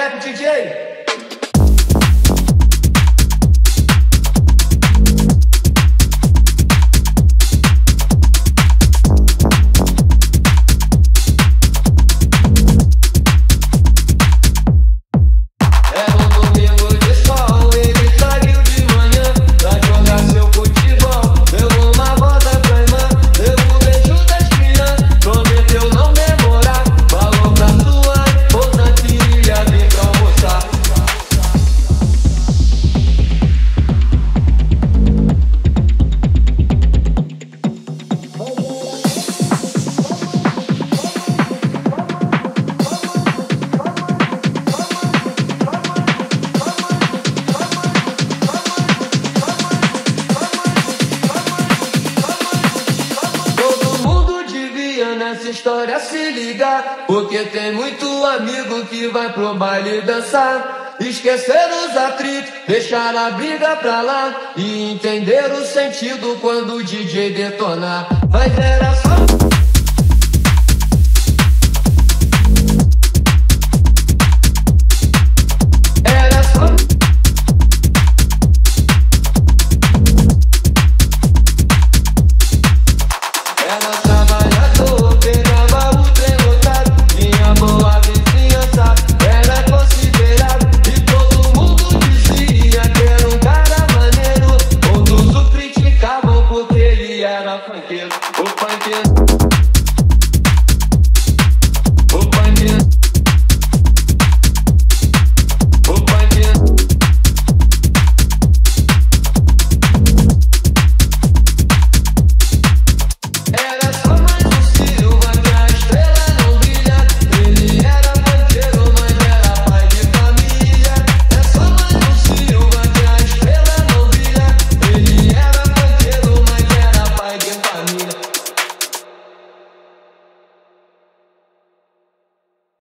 happened to Jay? Nessa história se liga, porque tem muito amigo que vai pro baile dançar. Esquecer os atritos, deixar a briga pra lá e entender o sentido quando o DJ detonar. Vai ter a só. 我白天